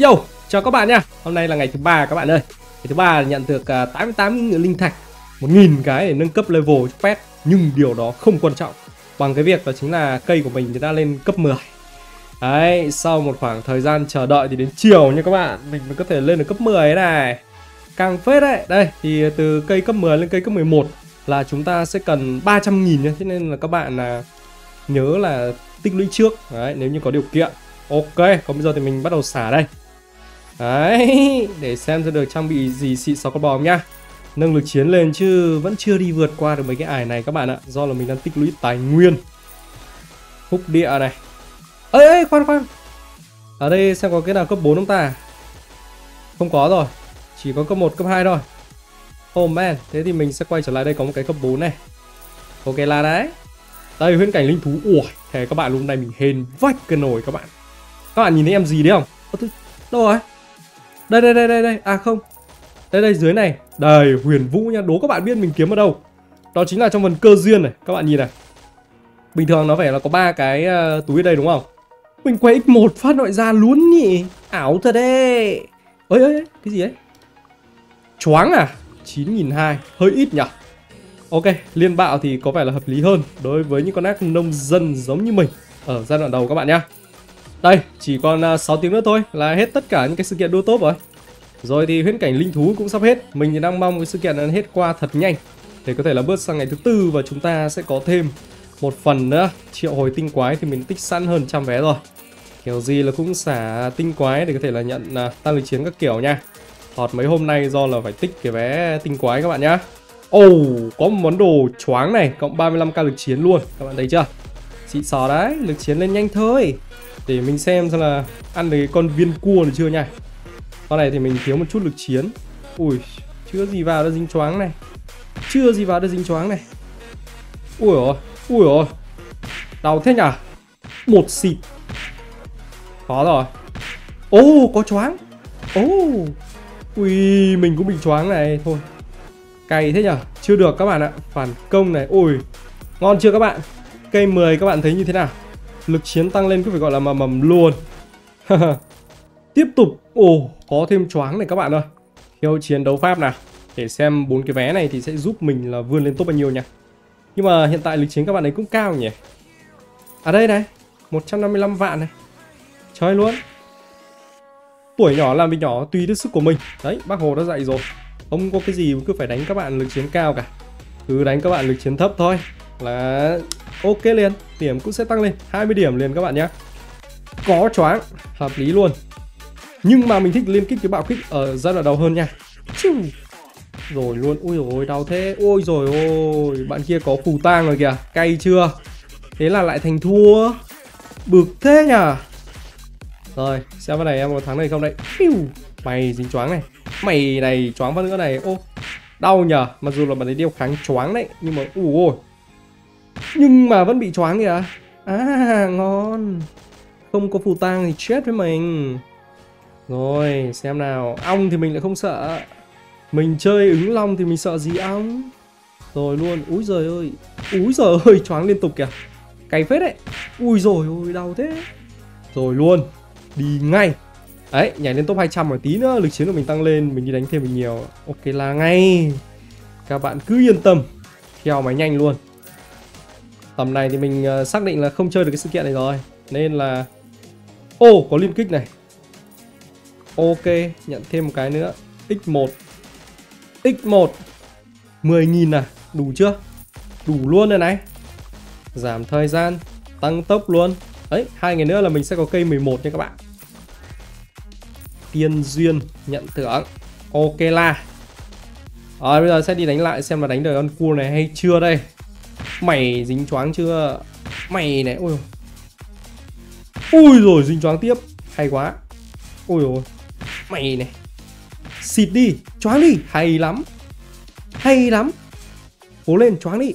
Yo, chào các bạn nha. Hôm nay là ngày thứ ba các bạn ơi. Ngày thứ ba nhận được à, 88 linh thạch, 1000 cái để nâng cấp level cho pet, nhưng điều đó không quan trọng bằng cái việc đó chính là cây của mình đã lên cấp 10. Đấy, sau một khoảng thời gian chờ đợi thì đến chiều nha các bạn, mình mới có thể lên được cấp 10 này. Càng phết đấy. Đây, thì từ cây cấp 10 lên cây cấp 11 là chúng ta sẽ cần 300 nghìn nhé. Thế nên là các bạn là nhớ là tích lũy trước đấy nếu như có điều kiện ok còn bây giờ thì mình bắt đầu xả đây đấy để xem ra được trang bị gì xịn sáu con bò nhá. Nâng lực chiến lên chứ vẫn chưa đi vượt qua được mấy cái ải này các bạn ạ. Do là mình đang tích lũy tài nguyên. Húc địa này. Ê, ê khoan khoan. Ở đây xem có cái nào cấp 4 không ta? Không có rồi. Chỉ có cấp 1 cấp 2 thôi. Oh man, thế thì mình sẽ quay trở lại đây có một cái cấp 4 này. Ok là đấy. Đây huyễn cảnh linh thú. Ủa thế các bạn lúc này mình hên vách cái nồi các bạn. Các bạn nhìn thấy em gì đấy không? Đâu rồi? Đây đây đây đây đây. À không. Đây đây dưới này. Đây huyền vũ nha. Đố các bạn biết mình kiếm ở đâu. Đó chính là trong phần cơ duyên này. Các bạn nhìn này. Bình thường nó phải là có ba cái uh, túi ở đây đúng không? Mình quay x1 phát nội ra luôn nhỉ. Ảo thật đấy. Ơi ơi cái gì đấy choáng à? 9.200 hơi ít nhỉ? Ok, liên bạo thì có vẻ là hợp lý hơn đối với những con ác nông dân giống như mình ở giai đoạn đầu các bạn nhé. Đây, chỉ còn à, 6 tiếng nữa thôi là hết tất cả những cái sự kiện đua top rồi. Rồi thì huyễn cảnh linh thú cũng sắp hết. Mình thì đang mong cái sự kiện này hết qua thật nhanh để có thể là bước sang ngày thứ tư và chúng ta sẽ có thêm một phần nữa triệu hồi tinh quái thì mình tích sẵn hơn trăm vé rồi. Kiểu gì là cũng xả tinh quái để có thể là nhận uh, tăng lực chiến các kiểu nha. Họt mấy hôm nay do là phải tích cái vé tinh quái các bạn nhá. Ồ, oh, có một món đồ choáng này, cộng 35k lực chiến luôn. Các bạn thấy chưa? Xịn sò đấy, lực chiến lên nhanh thôi. Để mình xem xem là ăn được cái con viên cua này chưa nha. Con này thì mình thiếu một chút lực chiến. Ui, chưa gì vào đã dính choáng này. Chưa gì vào đã dính choáng này. Ui ôi, ui ôi. Đau thế nhỉ? Một xịt. Khó rồi. Ô, oh, có choáng. Ô. Oh. Ui, mình cũng bị choáng này. Thôi, Cày thế nhở Chưa được các bạn ạ Phản công này Ui Ngon chưa các bạn Cây 10 các bạn thấy như thế nào Lực chiến tăng lên cứ phải gọi là mầm mầm luôn. Tiếp tục. Ồ, Có thêm choáng này các bạn ơi. Khiêu chiến đấu pháp nào. Để xem bốn cái vé này thì sẽ giúp mình là vươn lên top bao nhiêu nha Nhưng mà hiện tại lực chiến các bạn ấy cũng cao nhỉ. À đây này. 155 vạn này. Chơi luôn. Tuổi nhỏ làm việc nhỏ tùy đến sức của mình. Đấy, bác Hồ đã dạy rồi. Không có cái gì cứ phải đánh các bạn lực chiến cao cả. Cứ đánh các bạn lực chiến thấp thôi. Là ok liền, điểm cũng sẽ tăng lên 20 điểm liền các bạn nhé. Có choáng, hợp lý luôn. Nhưng mà mình thích liên kích với bạo kích ở giai đoạn đầu hơn nha. Rồi luôn, ui rồi đau thế. Ôi rồi ôi, bạn kia có phù tang rồi kìa, cay chưa? Thế là lại thành thua. Bực thế nhỉ? Rồi, xem cái này em có thắng này không đấy mày dính choáng này. Mày này choáng vào nữa này. Ô, đau nhở Mặc dù là bạn ấy đeo kháng choáng đấy, Nhưng mà ủ ôi. Nhưng mà vẫn bị choáng kìa. À ngon. Không có phù tang thì chết với mình. Rồi xem nào. Ong thì mình lại không sợ. Mình chơi ứng long thì mình sợ gì ong? Rồi luôn. Úi giời ơi. Úi giời ơi choáng liên tục kìa. Cày phết đấy. Ui rồi ôi đau thế. Rồi luôn. Đi ngay. Đấy, nhảy lên top 200 một tí nữa, lực chiến của mình tăng lên, mình đi đánh thêm mình nhiều. Ok là ngay. Các bạn cứ yên tâm. Theo máy nhanh luôn. Tầm này thì mình ờ, xác định là không chơi được cái sự kiện này rồi. Nên là... Ô, oh, có liên kích này. Ok, nhận thêm một cái nữa. X1. X1. 10.000 à? Đủ chưa? Đủ luôn rồi này. Giảm thời gian, tăng tốc luôn. Đấy, hai ngày nữa là mình sẽ có cây 11 nha các bạn tiên duyên nhận thưởng ok la rồi bây giờ sẽ đi đánh lại xem là đánh được con cua này hay chưa đây mày dính choáng chưa? Mày này ui ui rồi, dính choáng tiếp. Hay quá. Ui rồi mày này. Xịt đi, choáng đi. Hay lắm. Hay lắm. Cố lên, choáng đi.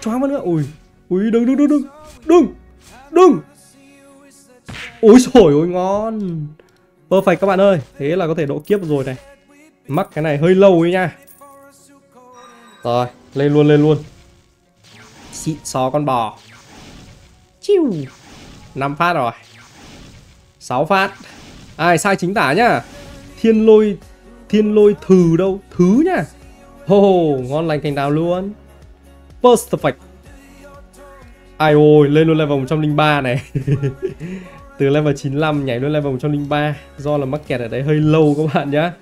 Choáng vào nữa. Ui. Ui, đừng đừng đừng đừng. Đừng. Đừng. Ôi trời ơi, ngon. Perfect các bạn ơi. Thế là có thể độ kiếp rồi này. Mắc cái này hơi lâu ấy nha. Rồi, lên luôn lên luôn. Xịn xò con bò. Chiu. 5 phát rồi. 6 phát. Ai, sai chính tả nhá. Thiên lôi thiên lôi thừ đâu? Thứ nhá. Hồ ngon lành cành đào luôn. Perfect Ai ôi, lên luôn level 103 này. Từ level 95 nhảy lên level 103 Do là mắc kẹt ở đấy, hơi lâu các bạn nhá.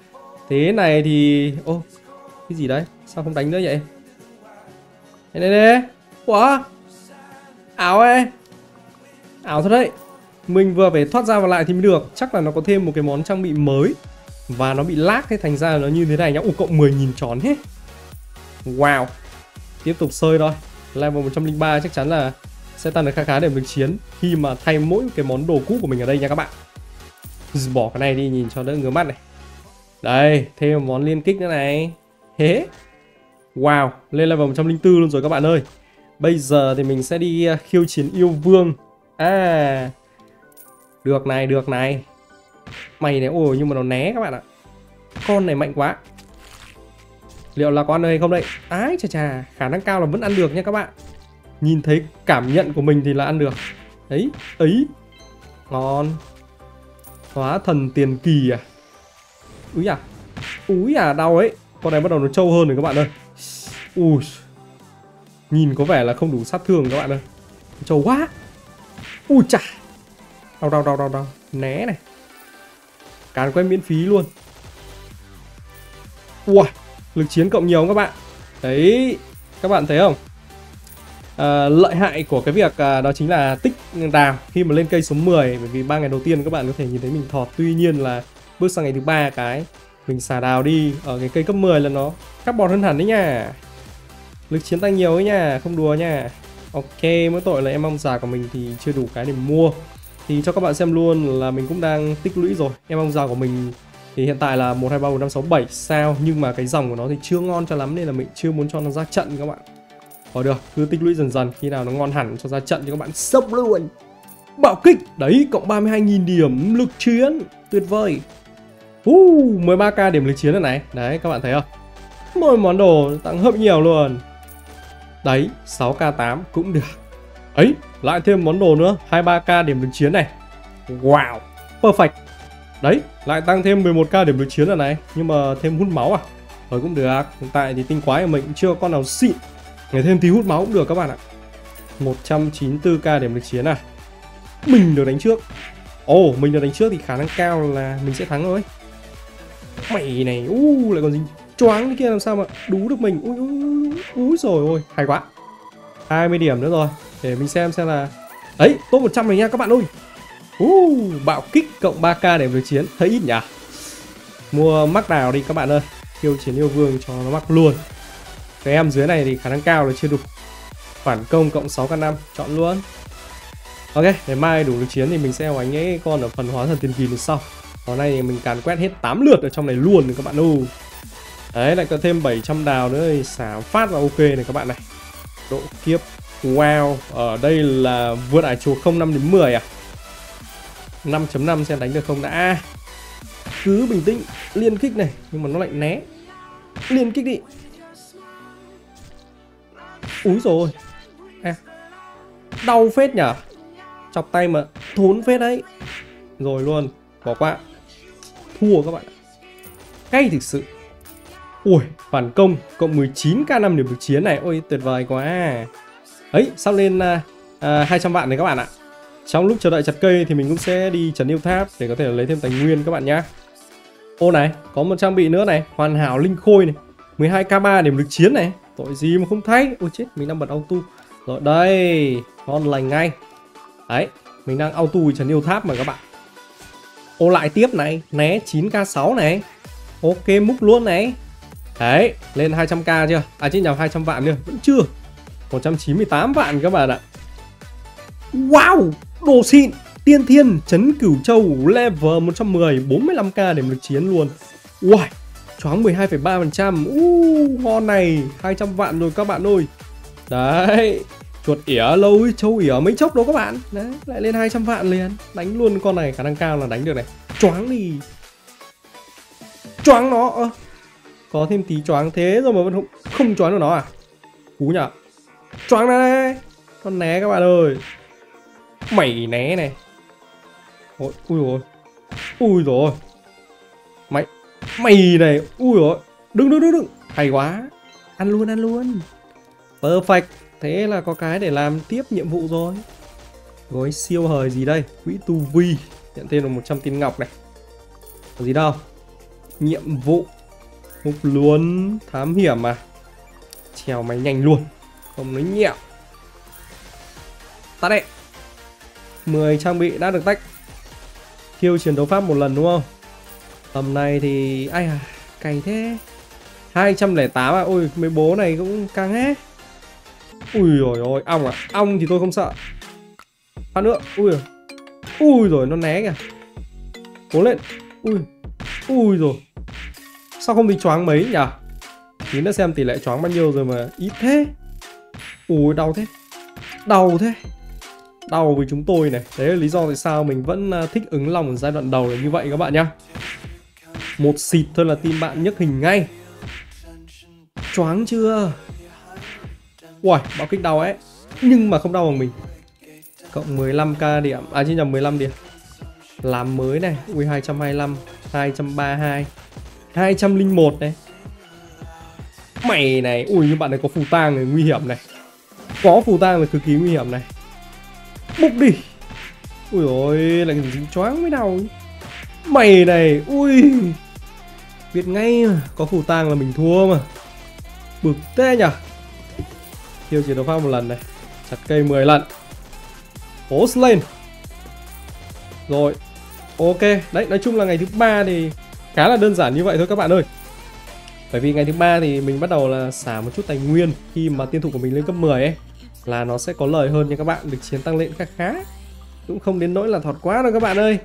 Thế này thì... Ô, Cái gì đấy? Sao không đánh nữa vậy? Đây đây đây Ủa? Ảo ấy. Ảo thật đấy. Mình vừa phải thoát ra và lại thì mới được. Chắc là nó có thêm một cái món trang bị mới. Và nó bị lag thế, thành ra nó như thế này nhá. Ủa, cộng 10.000 tròn hết Wow. Tiếp tục sơi thôi. Level 103 chắc chắn là sẽ tăng được khá khá để mình chiến. Khi mà thay mỗi cái món đồ cũ của mình ở đây nha các bạn. Bỏ cái này đi, nhìn cho đỡ ngứa mắt này. Đây, thêm một món liên kích nữa này. Thế wow, lên level 104 luôn rồi các bạn ơi bây giờ thì mình sẽ đi à, khiêu chiến yêu vương. À được này được này. Mày này, ôi, nhưng mà nó né các bạn ạ. Con này mạnh quá. Liệu là con này không đây? Ái chà chà, khả năng cao là vẫn ăn được nha các bạn. Nhìn thấy cảm nhận của mình thì là ăn được. Ấy ấy. Ngon. Hóa thần tiền kỳ à. Úi à. Úi à đau ấy. Con này bắt đầu nó trâu hơn rồi các bạn ơi. Ui nhìn có vẻ là không đủ sát thương các bạn ơi. Trâu quá. Ui chà. Đau đau đau đau đau. Né này. Càn quét miễn phí luôn. Ui lực chiến cộng nhiều các bạn. Đấy các bạn thấy không? À, lợi hại của cái việc à, đó chính là tích đào khi mà lên cây số 10 bởi vì ba ngày đầu tiên các bạn có thể nhìn thấy mình thọt. Tuy nhiên là bước sang ngày thứ ba cái mình xả đào đi ở cái cây cấp 10 là nó cắt bọt hơn hẳn đấy nha lực chiến tăng nhiều ấy nha không đùa nha. Ok mỗi tội là em mong già của mình thì chưa đủ cái để mua. Thì cho các bạn xem luôn là mình cũng đang tích lũy rồi. Em mong già của mình thì hiện tại là 1, 2, 3, 4, 5, 6, 7 sao? Nhưng mà cái dòng của nó thì chưa ngon cho lắm Nên là mình chưa muốn cho nó ra trận các bạn. Có được, cứ tích lũy dần dần. Khi nào nó ngon hẳn cho ra trận thì các bạn sốc luôn. Bạo kích. Đấy, cộng 32.000 điểm lực chiến. Tuyệt vời. Uh, 13k điểm lực chiến rồi này. Đấy, các bạn thấy không? Mỗi món đồ tăng hấp nhiều luôn. Đấy, 6k8 cũng được. Ấy, lại thêm món đồ nữa 23k điểm lực chiến này. Wow, perfect. Đấy, lại tăng thêm 11k điểm lực chiến rồi này Nhưng mà thêm hút máu à? Rồi cũng được Hiện tại thì tinh quái của mình cũng chưa có con nào xịn. Ngày thêm tí hút máu cũng được các bạn ạ. 194k điểm lực chiến à? Mình được đánh trước. Ồ, oh, mình được đánh trước thì khả năng cao là mình sẽ thắng thôi. Mày này, u uh, lại còn gì? Choáng cái kia làm sao mà đú được mình. Ui, ui, ui rồi ôi, hay quá. 20 điểm nữa rồi. Để mình xem xem là Đấy, top 100 này nha các bạn ơi. Uh, bạo kích cộng 3k để đối chiến. Thấy ít nhỉ? Mua mắc nào đi các bạn ơi. Yêu chiến yêu vương cho nó mắc luôn. Cái em dưới này thì khả năng cao là chưa đủ. Phản công cộng 6k5 Chọn luôn. Ok, để mai đủ được chiến thì mình sẽ hoánh cái con ở phần hóa thần tiền kỳ lần sau. Hôm nay thì mình càn quét hết 8 lượt ở trong này luôn các bạn ơi. Đấy, lại có thêm 700 đào nữa thì xả phát là ok này các bạn này. Độ kiếp Wow, ở đây là vượt ải chuột 05 đến 10 à? 5.5 xem đánh được không đã. Cứ bình tĩnh Liên kích này Nhưng mà nó lại né. Liên kích đi. Úi rồi à, Đau phết nhở? Chọc tay mà thốn phết đấy. Rồi luôn Bỏ qua. Thua các bạn. Cay thực sự. Ui phản công Cộng 19k5 điểm lực chiến này Ôi tuyệt vời quá Ấy sắp lên uh, uh, 200 vạn này các bạn ạ trong lúc chờ đợi chặt cây thì mình cũng sẽ đi trấn yêu tháp để có thể lấy thêm tài nguyên các bạn nhá Ô này, có một trang bị nữa này, hoàn hảo linh khôi này. 12k3 điểm lực chiến này. Tội gì mà không thấy. Ôi chết, mình đang bật auto. Rồi đây, ngon lành ngay. Đấy, mình đang auto trấn yêu tháp mà các bạn. Ô lại tiếp này, né 9k6 này. Ok, múc luôn này. Đấy, lên 200k chưa? À chứ nhầm 200 vạn chưa? vẫn chưa. 198 vạn các bạn ạ. Wow, Đồ xịn Tiên Thiên Chấn Cửu Châu level 110 45k để lực chiến luôn Wow Choáng 12,3% uh, Ngon này 200 vạn rồi các bạn ơi Đấy Chuột ỉa lâu ấy, châu ỉa mấy chốc đó các bạn Đấy lại lên 200 vạn liền Đánh luôn con này khả năng cao là đánh được này Choáng đi Choáng nó Ơ, à, có thêm tí choáng thế rồi mà vẫn không, không choáng được nó à? Cú nhở? Choáng này Con né các bạn ơi! Mày né này! Ôi, ui rồi ui rồi mày mày này! Ui rồi đừng đừng đừng đừng hay quá! Ăn luôn ăn luôn! Perfect! Thế là có cái để làm tiếp nhiệm vụ rồi. Gói siêu hời gì đây? Quỹ tu vi. Nhận thêm được 100 tin ngọc này. Có gì đâu? Nhiệm vụ mục luôn. Thám hiểm mà trèo máy nhanh luôn. Không nói nhẹo. Tắt đệ 10 trang bị đã được tách. Thiêu chiến đấu pháp một lần đúng không? Tầm này thì, ai à Cày thế. 208 à? Ôi, mấy bố này cũng căng hết Ui rồi ôi, Ong à? Ong thì tôi không sợ. Phát nữa. Ui rồi Ui rồi nó né kìa. Cố lên. Ui. Ui rồi Sao không bị choáng mấy nhỉ? Tí nữa xem tỷ lệ choáng bao nhiêu rồi mà ít thế. Ui đau thế. Đau thế. Đau với chúng tôi này. Đấy là lý do tại sao mình vẫn à, thích ứng lòng ở giai đoạn đầu là như vậy các bạn nhá. Một xịt thôi là tim bạn nhấc hình ngay. Choáng chưa? Uầy, bạo kích đau ấy. Nhưng mà không đau bằng mình. Cộng 15k điểm. À chứ nhầm 15 điểm Làm mới này. Ui 225 232 201 này. Mày này, Ui, nhưng bạn này có phù tang này, nguy hiểm này. Có phù tang là cực kỳ nguy hiểm này. Bục đi. Ui ôi, lại dính choáng mới nào Mày này, Ui. Biết ngay mà, Có phù tang là mình thua mà. Bực thế nhở. Thiêu chiến đấu pháp một lần này. Chặt cây 10 lần. Post lên. Rồi. Ok, Đấy, nói chung là ngày thứ ba thì Khá là đơn giản như vậy thôi các bạn ơi. Bởi vì ngày thứ ba thì mình bắt đầu là xả một chút tài nguyên Khi mà tiên thủ của mình lên cấp 10 ấy Là nó sẽ có lời hơn nha các bạn Được chiến tăng lên khá khá. Cũng không đến nỗi là thọt quá đâu các bạn ơi.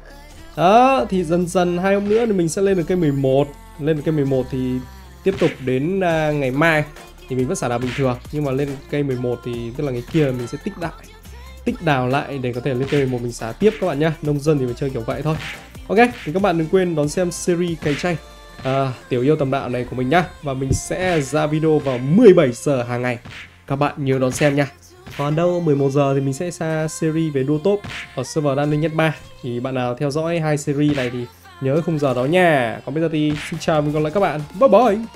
Đó thì dần dần hai hôm nữa thì mình sẽ lên được cây 11 Lên được cây 11 thì tiếp tục đến uh, ngày mai thì mình vẫn xả đào bình thường. Nhưng mà lên cây 11 thì tức là ngày kia mình sẽ tích đại tích đào lại để có thể lên cây 11 mình xả tiếp các bạn nhá. Nông dân thì phải chơi kiểu vậy thôi ok thì các bạn đừng quên đón xem series cày tranh à, tiểu yêu tầm đạo này của mình nhá. Và mình sẽ ra video vào 17 giờ hàng ngày. Các bạn nhớ đón xem nha còn đâu 11 giờ thì mình sẽ ra series về đua top ở server đan linh nhất 3 thì bạn nào theo dõi hai series này thì nhớ khung giờ đó nha. Còn bây giờ thì xin chào và hẹn gặp lại các bạn. Bye bye!